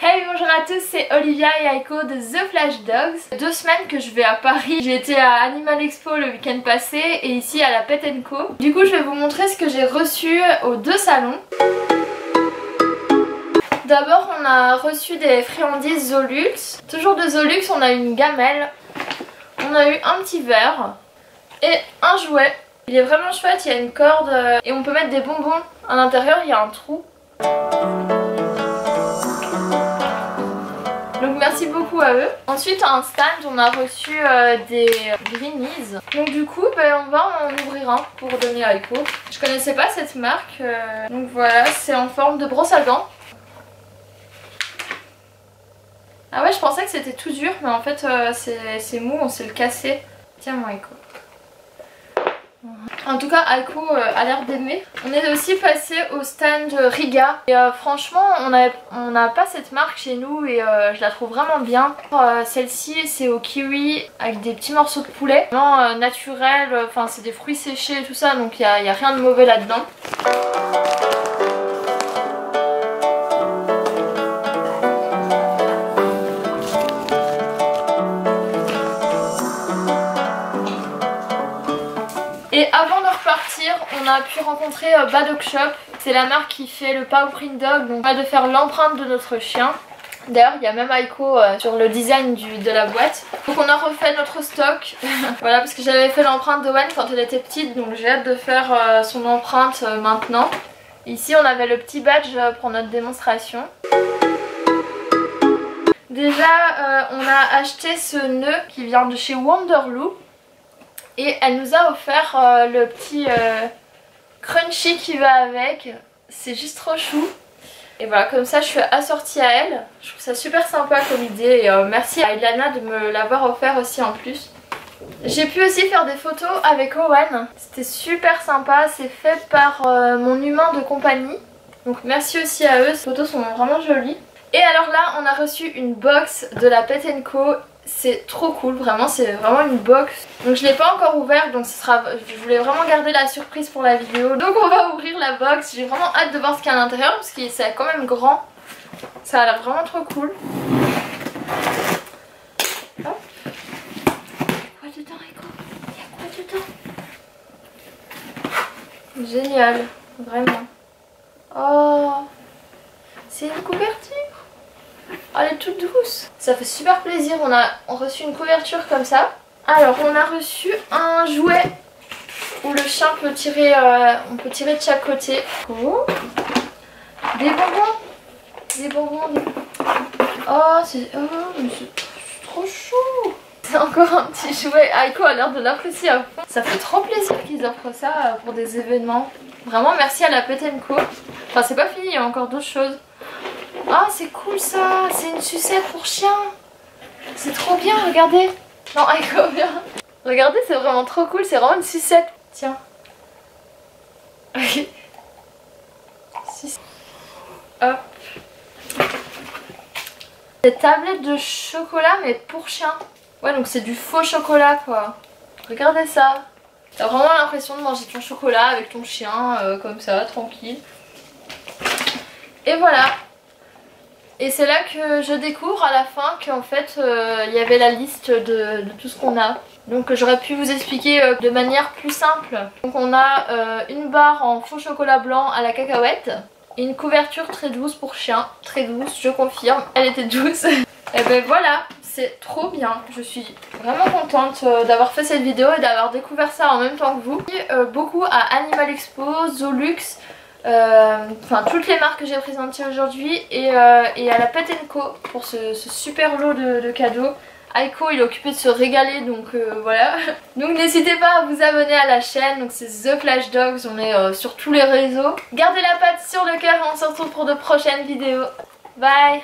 Hey bonjour à tous, c'est Olivia et Aiko de The Flash Dogs. Deux semaines que je vais à Paris. J'ai été à Animal Expo le week-end passé et ici à la Pet Co. Du coup je vais vous montrer ce que j'ai reçu aux deux salons. D'abord on a reçu des friandises Zolux. Toujours de Zolux, on a une gamelle. On a eu un petit verre et un jouet. Il est vraiment chouette, il y a une corde et on peut mettre des bonbons. À l'intérieur il y a un trou. Merci beaucoup à eux. Ensuite à un stand on a reçu euh, des greenies. Donc du coup ben, on va en ouvrir un pour donner à Echo. Je connaissais pas cette marque. Euh, donc voilà c'est en forme de brosse à dents. Ah ouais je pensais que c'était tout dur mais en fait euh, c'est mou on sait le casser. Tiens moi Echo. En tout cas, Aiko euh, a l'air d'aimer. On est aussi passé au stand Riga. Et euh, franchement, on n'a on pas cette marque chez nous et euh, je la trouve vraiment bien. Celle-ci, c'est au kiwi avec des petits morceaux de poulet. Vraiment naturel, enfin c'est des fruits séchés et tout ça, donc il n'y a, a rien de mauvais là-dedans. Et avant de repartir, on a pu rencontrer euh, Badog Shop. C'est la marque qui fait le Paw Print Dog, donc on va de faire l'empreinte de notre chien. D'ailleurs, il y a même Aiko euh, sur le design de la boîte. Donc on a refait notre stock. voilà, parce que j'avais fait l'empreinte de Wen quand elle était petite, donc j'ai hâte de faire euh, son empreinte maintenant. Ici, on avait le petit badge pour notre démonstration. Déjà, on a acheté ce nœud qui vient de chez Wonderloo. Et elle nous a offert euh, le petit euh, crunchy qui va avec. C'est juste trop chou. Et voilà, comme ça je suis assortie à elle. Je trouve ça super sympa comme idée. Et euh, merci à Ilana de me l'avoir offert aussi en plus. J'ai pu aussi faire des photos avec Owen. C'était super sympa. C'est fait par mon humain de compagnie. Donc merci aussi à eux. Ces photos sont vraiment jolies. Et alors là, on a reçu une box de la Pet Co c'est trop cool, vraiment, c'est vraiment une box. Donc je l'ai pas encore ouverte, donc je voulais vraiment garder la surprise pour la vidéo. Donc on va ouvrir la box, j'ai vraiment hâte de voir ce qu'il y a à l'intérieur parce que c'est quand même grand. Ça a l'air vraiment trop cool. Hop. Quoi dedans, Rico y a quoi dedans? Génial, vraiment. Oh, c'est une couverture elle est toute douce. Ça fait super plaisir. On a reçu une couverture comme ça. Alors, on a reçu un jouet où le chien peut tirer, euh, on peut tirer de chaque côté. Oh. Des bonbons. Des bonbons. Oh, c'est oh, trop chou. C'est encore un petit jouet. Aiko a l'air de l'apprécier. Ça fait trop plaisir qu'ils offrent ça euh, pour des événements. Vraiment, merci à la Petenco. Enfin, c'est pas fini, il y a encore d'autres choses. Ah, c'est cool ça C'est une sucette pour chien C'est trop bien, regardez Non, Aiko, bien Regardez, c'est vraiment trop cool, c'est vraiment une sucette. Tiens. Hop. Des tablettes de chocolat, mais pour chien. Ouais, donc c'est du faux chocolat, quoi. Regardez ça. T'as vraiment l'impression de manger ton chocolat avec ton chien, euh, comme ça, tranquille. Et voilà, et c'est là que je découvre à la fin qu'en fait euh, il y avait la liste de, tout ce qu'on a. Donc j'aurais pu vous expliquer euh, de manière plus simple. Donc on a euh, une barre en faux chocolat blanc à la cacahuète. Et une couverture très douce pour chien. Très douce, je confirme. Elle était douce. et ben voilà, c'est trop bien. Je suis vraiment contente d'avoir fait cette vidéo et d'avoir découvert ça en même temps que vous. beaucoup à Animal Expo, Euh, enfin toutes les marques que j'ai présentées aujourd'hui et, euh, à la Pet Co pour ce, super lot de, cadeaux. Aiko il est occupé de se régaler donc euh, voilà. Donc n'hésitez pas à vous abonner à la chaîne, donc c'est The Flash Dogs, on est sur tous les réseaux. Gardez la patte sur le cœur et on se retrouve pour de prochaines vidéos. Bye